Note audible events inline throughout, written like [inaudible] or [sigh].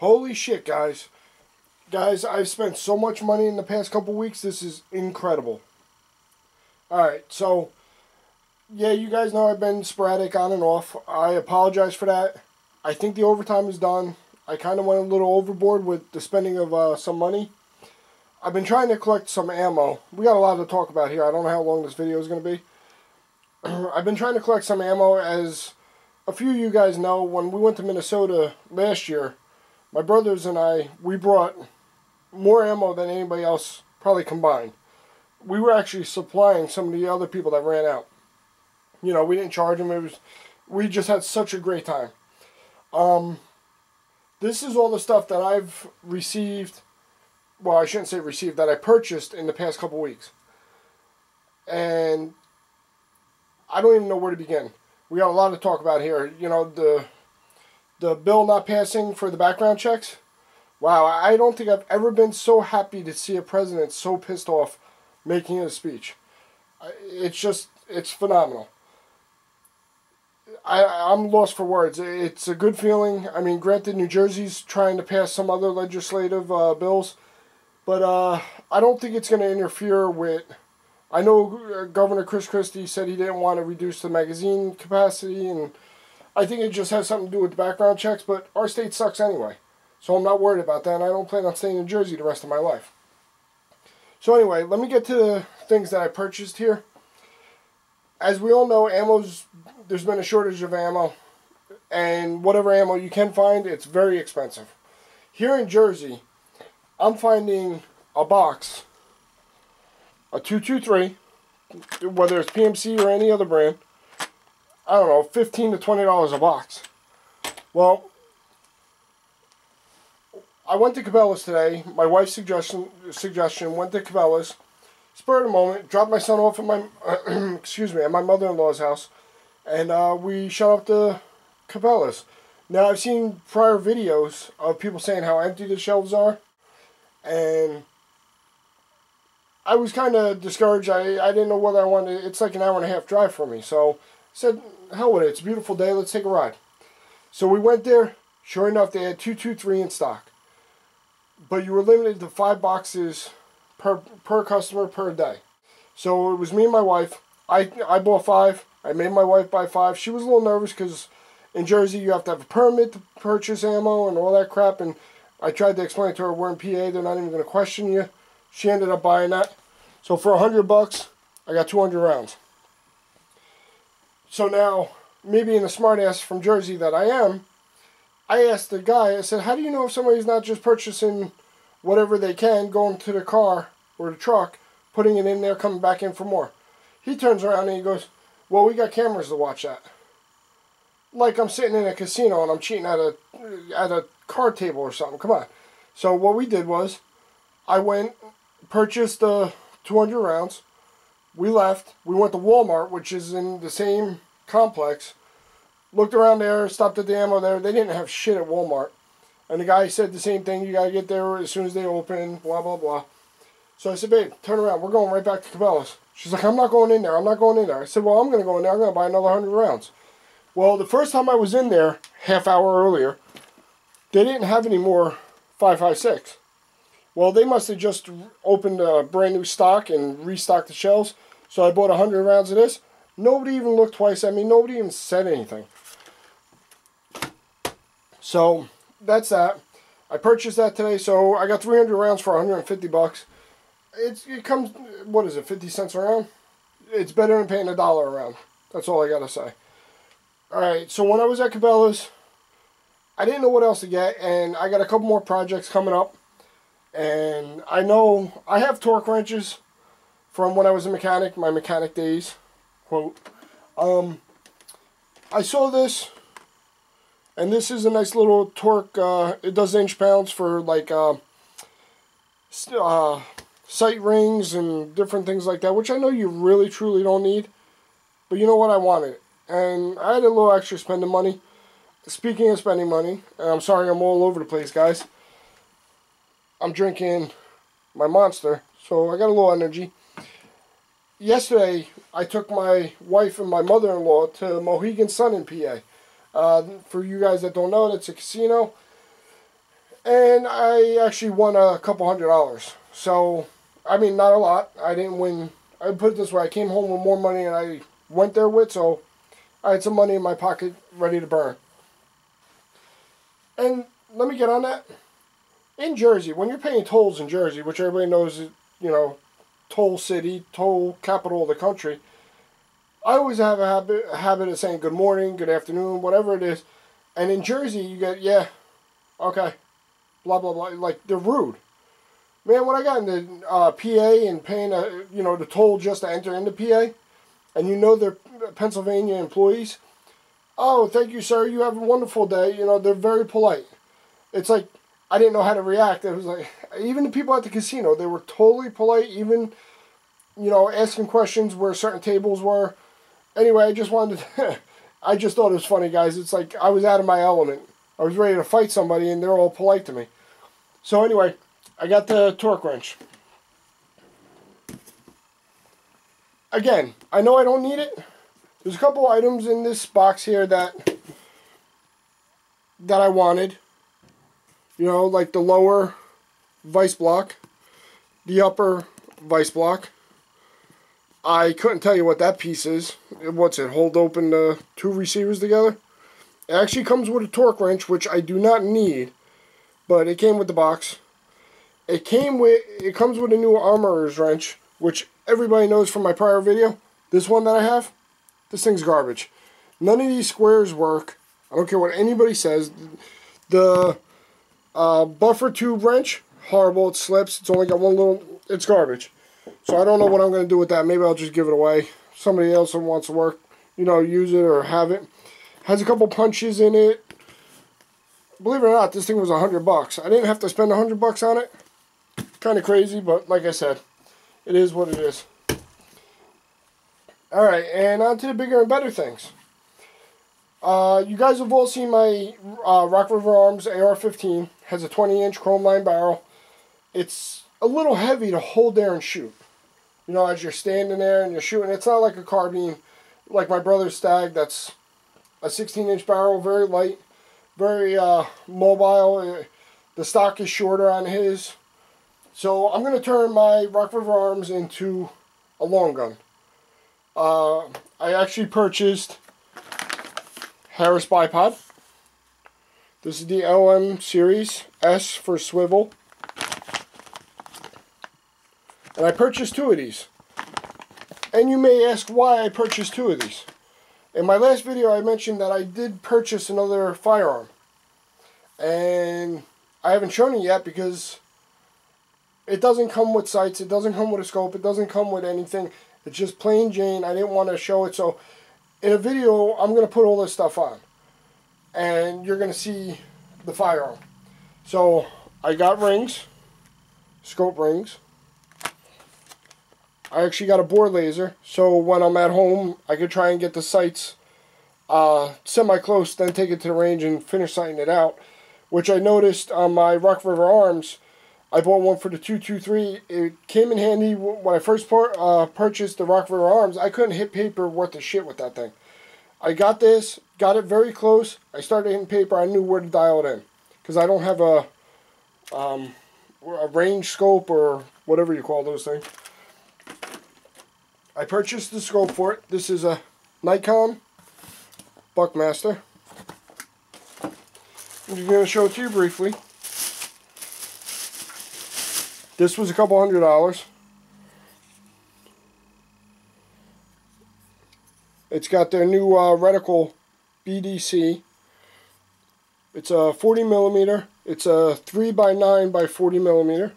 Holy shit, guys. Guys, I've spent so much money in the past couple weeks. This is incredible. Alright, so, yeah, you guys know I've been sporadic on and off. I apologize for that. I think the overtime is done. I kind of went a little overboard with the spending of uh, some money. I've been trying to collect some ammo. We got a lot to talk about here. I don't know how long this video is going to be. [clears throat] I've been trying to collect some ammo as a few of you guys know when we went to Minnesota last year, my brothers and I, we brought more ammo than anybody else probably combined. We were actually supplying some of the other people that ran out. You know, we didn't charge them. It was, we just had such a great time. Um, this is all the stuff that I've received well, I shouldn't say received, that I purchased in the past couple weeks. And I don't even know where to begin. We got a lot to talk about here. You know, the the bill not passing for the background checks. Wow, I don't think I've ever been so happy to see a president so pissed off making a speech. It's just, it's phenomenal. I, I'm lost for words. It's a good feeling. I mean, granted, New Jersey's trying to pass some other legislative uh, bills but uh, I don't think it's going to interfere with. I know Governor Chris Christie said he didn't want to reduce the magazine capacity, and I think it just has something to do with the background checks. But our state sucks anyway, so I'm not worried about that. And I don't plan on staying in Jersey the rest of my life. So anyway, let me get to the things that I purchased here. As we all know, ammo's there's been a shortage of ammo, and whatever ammo you can find, it's very expensive. Here in Jersey, I'm finding a box, a 223, whether it's PMC or any other brand, I don't know, 15 to $20 a box. Well, I went to Cabela's today. My wife's suggestion suggestion went to Cabela's. Spur the moment, dropped my son off at my [clears throat] excuse me at my mother-in-law's house, and uh, we shut up the Cabela's. Now I've seen prior videos of people saying how empty the shelves are and I was kind of discouraged. I, I didn't know whether I wanted. It's like an hour and a half drive for me, so said, "Hell with it! It's a beautiful day. Let's take a ride." So we went there. Sure enough, they had two, two, three in stock, but you were limited to five boxes per per customer per day. So it was me and my wife. I I bought five. I made my wife buy five. She was a little nervous because in Jersey you have to have a permit to purchase ammo and all that crap, and I tried to explain to her we're in PA, they're not even going to question you. She ended up buying that. So for a hundred bucks, I got 200 rounds. So now, me being the smartass from Jersey that I am, I asked the guy, I said, how do you know if somebody's not just purchasing whatever they can, going to the car or the truck, putting it in there, coming back in for more? He turns around and he goes, well, we got cameras to watch that. Like I'm sitting in a casino and I'm cheating at a, at a card table or something. Come on. So what we did was, I went, purchased uh, the 200 rounds. We left. We went to Walmart, which is in the same complex. Looked around there, stopped at the ammo there. They didn't have shit at Walmart. And the guy said the same thing. You got to get there as soon as they open, blah, blah, blah. So I said, babe, turn around. We're going right back to Cabela's. She's like, I'm not going in there. I'm not going in there. I said, well, I'm going to go in there. I'm going to buy another 100 rounds. Well, the first time I was in there, half hour earlier, they didn't have any more 556. Well, they must have just opened a brand new stock and restocked the shelves. So I bought 100 rounds of this. Nobody even looked twice at me. Nobody even said anything. So that's that. I purchased that today. So I got 300 rounds for 150 bucks. It's it comes what is it 50 cents a round? It's better than paying a dollar a round. That's all I gotta say. All right. So when I was at Cabela's, I didn't know what else to get, and I got a couple more projects coming up. And I know I have torque wrenches from when I was a mechanic, my mechanic days, quote. Um, I saw this, and this is a nice little torque. Uh, it does inch pounds for like uh, uh, sight rings and different things like that, which I know you really truly don't need. But you know what? I wanted it. And I had a little extra spending money speaking of spending money, I'm sorry I'm all over the place, guys. I'm drinking my Monster, so I got a little energy. Yesterday, I took my wife and my mother-in-law to Mohegan Sun in PA. Uh, for you guys that don't know, it's a casino. and I actually won a couple hundred dollars. So, I mean, not a lot. I didn't win. I put it this way: I came home with more money than I went there with, so I had some money in my pocket ready to burn. And let me get on that. In Jersey, when you're paying tolls in Jersey, which everybody knows is, you know, toll city, toll capital of the country, I always have a habit, a habit of saying good morning, good afternoon, whatever it is. And in Jersey, you get, yeah, okay, blah, blah, blah. Like, they're rude. Man, when I got into uh, PA and paying, a, you know, the toll just to enter into PA, and you know they're Pennsylvania employees, oh, thank you, sir, you have a wonderful day. You know, they're very polite. It's like, I didn't know how to react. It was like, even the people at the casino, they were totally polite, even, you know, asking questions where certain tables were. Anyway, I just wanted to, [laughs] I just thought it was funny, guys. It's like I was out of my element. I was ready to fight somebody, and they're all polite to me. So anyway, I got the torque wrench. Again, I know I don't need it. There's a couple items in this box here that that I wanted. You know, like the lower vice block, the upper vice block. I couldn't tell you what that piece is. What's it, hold open the two receivers together? It actually comes with a torque wrench, which I do not need, but it came with the box. It came with, it comes with a new armorer's wrench, which everybody knows from my prior video. This one that I have, this thing's garbage. None of these squares work. I don't care what anybody says. The uh, buffer tube wrench, horrible. It slips. It's only got one little, it's garbage. So I don't know what I'm going to do with that. Maybe I'll just give it away. Somebody else who wants to work, you know, use it or have it. Has a couple punches in it. Believe it or not, this thing was a hundred bucks. I didn't have to spend a hundred bucks on it. Kind of crazy, but like I said, it is what it is. Alright, and on to the bigger and better things. Uh, you guys have all seen my uh, Rock River Arms AR-15. Has a 20-inch chrome line barrel. It's a little heavy to hold there and shoot. You know, as you're standing there and you're shooting. It's not like a carbine, like my brother's Stag. That's a 16-inch barrel, very light, very uh, mobile. The stock is shorter on his. So I'm going to turn my Rock River Arms into a long gun. Uh, I actually purchased Harris bipod. This is the LM series S for swivel. And I purchased two of these. And you may ask why I purchased two of these. In my last video I mentioned that I did purchase another firearm. And I haven't shown it yet because it doesn't come with sights, it doesn't come with a scope, it doesn't come with anything. It's just plain Jane. I didn't want to show it. So in a video, I'm going to put all this stuff on. And you're going to see the firearm. So I got rings, scope rings. I actually got a bore laser. So when I'm at home, I could try and get the sights uh, semi-close, then take it to the range and finish sighting it out. Which I noticed on my Rock River Arms I bought one for the 223. It came in handy when I first uh, purchased the Rock River Arms. I couldn't hit paper worth of shit with that thing. I got this, got it very close. I started hitting paper. I knew where to dial it in. Because I don't have a, um, a range scope or whatever you call those things. I purchased the scope for it. This is a Nikon Buckmaster. I'm just going to show it to you briefly. This was a couple hundred dollars. It's got their new uh, reticle BDC. It's a 40 millimeter. It's a 3 by 9 by 40 millimeter.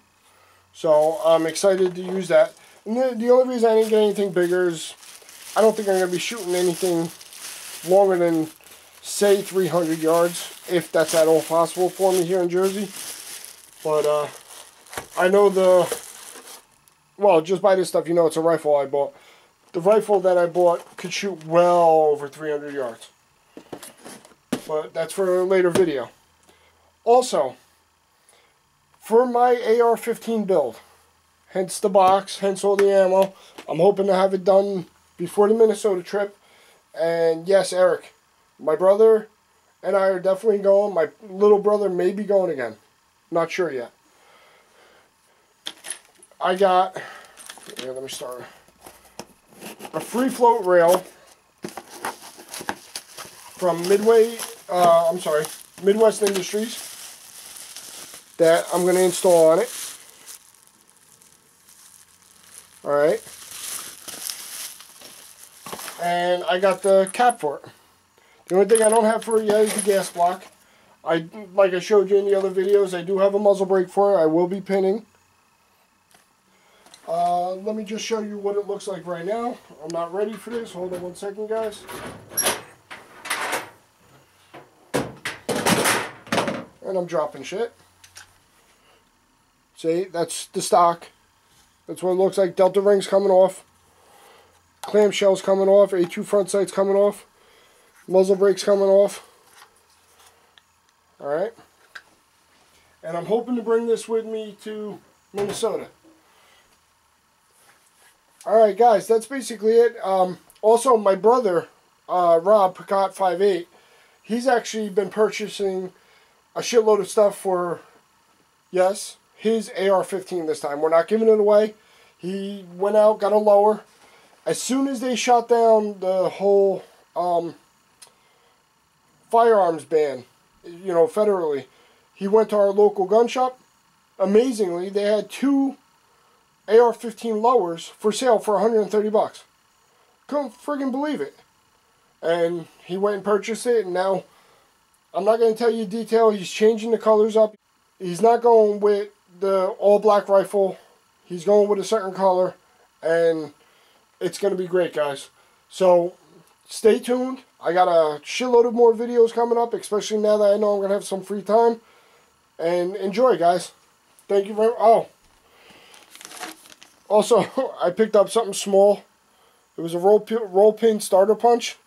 So I'm excited to use that. And the, the only reason I didn't get anything bigger is I don't think I'm going to be shooting anything longer than, say, 300 yards, if that's at all possible for me here in Jersey. But, uh, I know the, well, just by this stuff, you know it's a rifle I bought. The rifle that I bought could shoot well over 300 yards. But that's for a later video. Also, for my AR-15 build, hence the box, hence all the ammo, I'm hoping to have it done before the Minnesota trip. And yes, Eric, my brother and I are definitely going. My little brother may be going again. Not sure yet. I got, yeah, let me start. A free float rail from Midway, uh, I'm sorry, Midwest Industries that I'm going to install on it. Alright. And I got the cap for it. The only thing I don't have for it yet is the gas block. I, like I showed you in the other videos, I do have a muzzle brake for it. I will be pinning. Uh, let me just show you what it looks like right now. I'm not ready for this. Hold on one second, guys. And I'm dropping shit. See, that's the stock. That's what it looks like. Delta rings coming off. Clamshells coming off. A2 front sights coming off. Muzzle brakes coming off. Alright. And I'm hoping to bring this with me to Minnesota. Alright guys, that's basically it. Um, also, my brother, uh, Rob Picot 58, he's actually been purchasing a shitload of stuff for, yes, his AR-15 this time. We're not giving it away. He went out, got a lower. As soon as they shot down the whole um, firearms ban, you know, federally, he went to our local gun shop. Amazingly, they had two AR-15 lowers for sale for 130 bucks. Couldn't friggin' believe it. And he went and purchased it, and now I'm not going to tell you detail. He's changing the colors up. He's not going with the all black rifle. He's going with a certain color, and it's going to be great, guys. So stay tuned. I got a shitload of more videos coming up, especially now that I know I'm going to have some free time. And enjoy, guys. Thank you very much. Oh. Also, [laughs] I picked up something small. It was a roll, roll pin starter punch.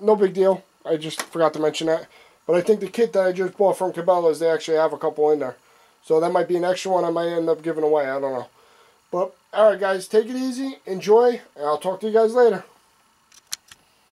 No big deal. I just forgot to mention that. But I think the kit that I just bought from Cabela's, they actually have a couple in there. So that might be an extra one I might end up giving away. I don't know. But, alright guys, take it easy. Enjoy. And I'll talk to you guys later.